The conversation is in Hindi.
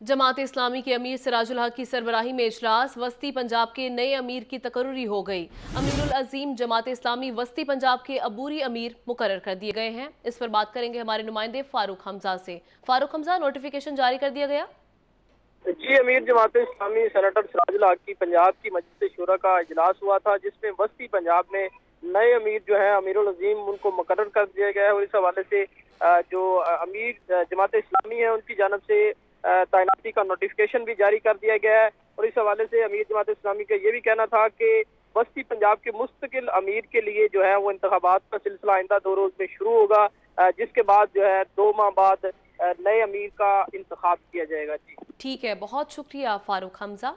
जमात इस्लामी के अमीर सिराजुल हक की सरबराही में इजलास, वस्ती पंजाब के नए अमीर की तकर्री हो गई। अमीरुल अजीम जमात इस्लामी वस्ती पंजाब के अबूरी अमीर मुकर कर दिए गए हैं। इस पर बात करेंगे हमारे नुमाइंदे फारूक हमजा से। फारूक हमजा नोटिफिकेशन जारी कर दिया गया। जी, अमीर जमात इस्लामी सनेटर सिराजुल हक की पंजाब की मजलिस शुरा का इजलास हुआ था, जिसमें वस्ती पंजाब में नए अमीर जो है, अमीरुल अजीम, उनको मुकर कर दिया गया है। और इस हवाले से जो अमीर जमात इस्लामी है, उनकी जानब से तैनाती का नोटिफिकेशन भी जारी कर दिया गया है। और इस हवाले से अमीर जमात इस्लामी का ये भी कहना था कि बस्ती पंजाब के मुस्तकिल अमीर के लिए जो है वो इंतबात का सिलसिला आइंदा दो रोज में शुरू होगा जिसके बाद जो है दो माह बाद नए अमीर का इंतखब किया जाएगा। जी। ठीक है, बहुत शुक्रिया फारूक हमजा।